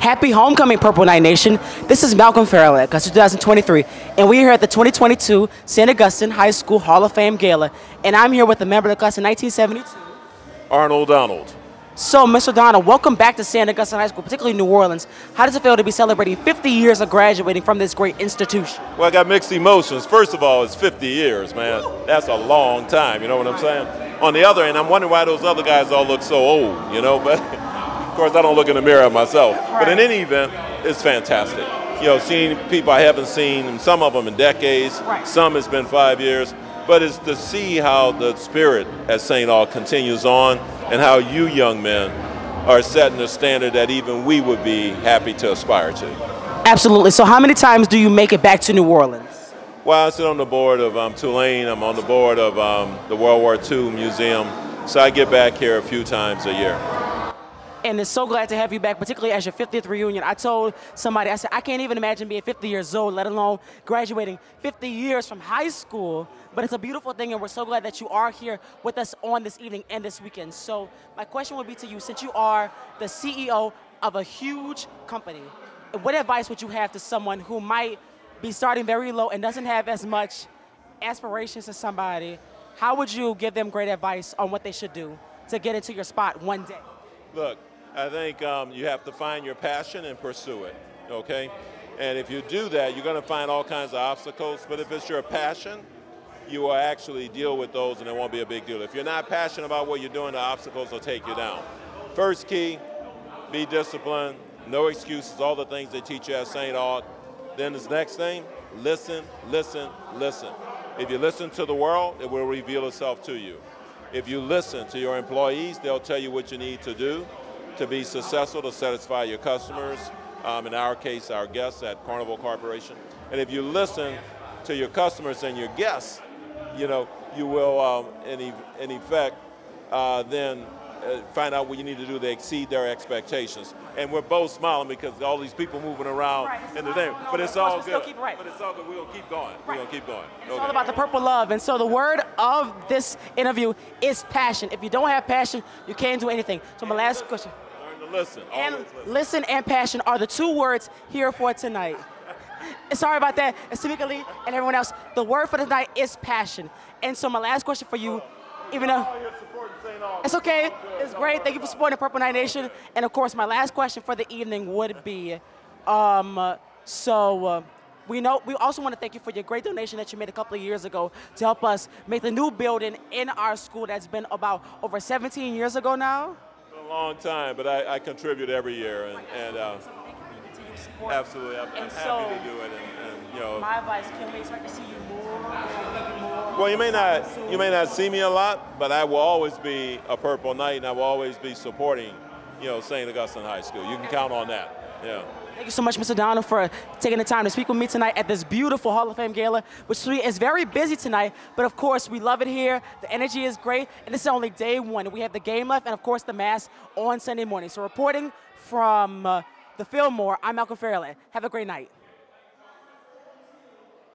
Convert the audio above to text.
Happy homecoming, Purple Knight Nation. This is Malcolm Ferrouillet at Augusta 2023, and we are here at the 2022 St. Augustine High School Hall of Fame Gala, and I'm here with a member of the class of 1972. Arnold Donald. So, Mr. Donald, welcome back to St. Augustine High School, particularly New Orleans. How does it feel to be celebrating 50 years of graduating from this great institution? Well, I got mixed emotions. First of all, it's 50 years, man. That's a long time, you know what I'm saying? On the other end, I'm wondering why those other guys all look so old, you know, but course I don't look in the mirror myself. But in any event, it's fantastic. You know, seeing people I haven't seen, some of them in decades, Right. some it's been five years, but it's to see how the spirit at St. Aug continues on and how you young men are setting a standard that even we would be happy to aspire to. Absolutely. So, how many times do you make it back to New Orleans? Well, I sit on the board of um, Tulane. I'm on the board of um, the World War II Museum. So I get back here a few times a year. And it's so glad to have you back, particularly as your 50th reunion. I told somebody, I said, I can't even imagine being 50 years old, let alone graduating 50 years from high school. But it's a beautiful thing, and we're so glad that you are here with us on this evening and this weekend. So, my question would be to you since you are the CEO of a huge company, what advice would you have to someone who might be starting very low and doesn't have as much aspirations as somebody? How would you give them great advice on what they should do to get into your spot one day? Look, I think um, you have to find your passion and pursue it, okay? And if you do that, you're going to find all kinds of obstacles. But if it's your passion, you will actually deal with those and it won't be a big deal. If you're not passionate about what you're doing, the obstacles will take you down. First key, be disciplined, no excuses, all the things they teach you at St. Aug. Then this next thing, listen, listen, listen. If you listen to the world, it will reveal itself to you. If you listen to your employees, they'll tell you what you need to do to be successful, to satisfy your customers, um, in our case, our guests at Carnival Corporation. And if you listen to your customers and your guests, you know, you will, um, in, e- in effect, uh, then uh, find out what you need to do to exceed their expectations. And we're both smiling because all these people moving around Right, it's in the thing. But it's all good. right. But it's all good. We're going to keep going. We're Right. going to keep going. It's all about the purple love. And so the word of this interview is passion. If you don't have passion, you can't do anything. So my last question. Learn to listen. And listen. listen and passion are the two words here for tonight. Sorry about that. And Tamika Lee and everyone else, the word for tonight is passion. And so my last question for you, even though it's okay. It's great. Thank you for supporting Purple Knight Nation. And of course, my last question for the evening would be, um, so uh, we know we also want to thank you for your great donation that you made a couple of years ago to help us make the new building in our school that's been about over 17 years ago now. a long time, but I, I contribute every year, and, and uh, So thank you for your continued support. absolutely, I'm, I'm And happy so- to do it. And, and you know, My advice: Can we expect to see you more? Maybe more. well, you may not you may not see me a lot, but I will always be a Purple Knight, and I will always be supporting, you know, St. Augustine High School. You can count on that. Yeah. Thank you so much, Mr. Donald, for taking the time to speak with me tonight at this beautiful Hall of Fame gala, which is very busy tonight. But of course, we love it here. The energy is great, and this is only day one. We have the game left, and of course, the mass on Sunday morning. So, reporting from uh, the Fillmore, I'm Malcolm Ferrouillet. Have a great night.